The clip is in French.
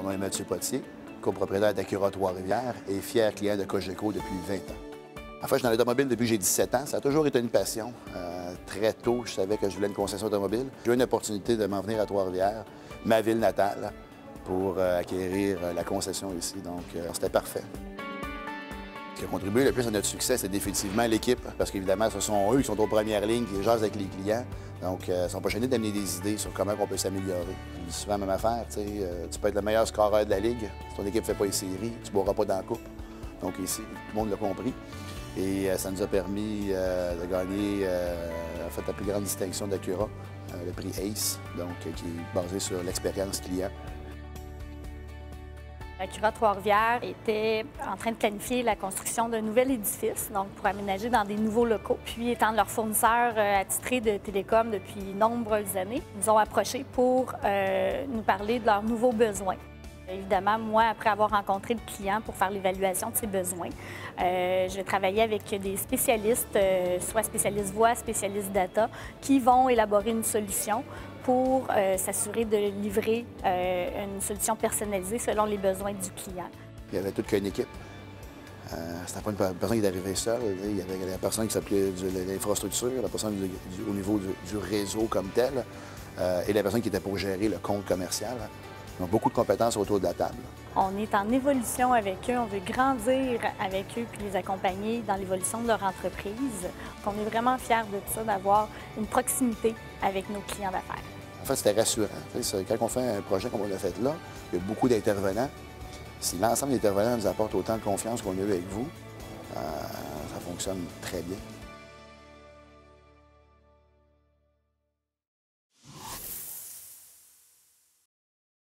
Mon nom est Mathieu Potier, copropriétaire d'Acura Trois-Rivières et fier client de Cogeco depuis 20 ans. En fait, je suis dans l'automobile depuis que j'ai 17 ans. Ça a toujours été une passion. Euh, très tôt, je savais que je voulais une concession automobile. J'ai eu une opportunité de m'en venir à Trois-Rivières, ma ville natale, pour euh, acquérir euh, la concession ici. Donc, c'était parfait. Qui a contribué le plus à notre succès, c'est définitivement l'équipe, parce qu'évidemment, ce sont eux qui sont aux premières lignes, qui jasent avec les clients. Donc, ils ne sont pas gênés d'amener des idées sur comment on peut s'améliorer. Souvent la même affaire, tu peux être le meilleur scoreur de la Ligue. Si ton équipe ne fait pas les séries, tu ne boiras pas dans la coupe. Donc ici, tout le monde l'a compris. Et euh, ça nous a permis euh, de gagner euh, en fait, la plus grande distinction d'Acura, le prix ACE, donc, qui est basé sur l'expérience client. Acura Trois-Rivières était en train de planifier la construction d'un nouvel édifice, donc pour aménager dans des nouveaux locaux. Puis, étant leur fournisseur attitré de télécom depuis nombreuses années, ils nous ont approchés pour nous parler de leurs nouveaux besoins. Évidemment, moi, après avoir rencontré le client pour faire l'évaluation de ses besoins, euh, je vais travailler avec des spécialistes, euh, soit spécialistes voix, spécialistes data, qui vont élaborer une solution pour euh, s'assurer de livrer une solution personnalisée selon les besoins du client. Il y avait toute qu'une équipe. C'était pas une personne qui est arrivée seule. Il y avait la personne qui s'appelait l'infrastructure, la personne au niveau du, réseau comme tel, et la personne qui était pour gérer le compte commercial. Ils ont beaucoup de compétences autour de la table. On est en évolution avec eux, on veut grandir avec eux puis les accompagner dans l'évolution de leur entreprise. On est vraiment fiers de ça, d'avoir une proximité avec nos clients d'affaires. En fait, c'était rassurant. Quand on fait un projet comme on l'a fait là, il y a beaucoup d'intervenants. Si l'ensemble des intervenants nous apporte autant de confiance qu'on a eu avec vous, euh, ça fonctionne très bien.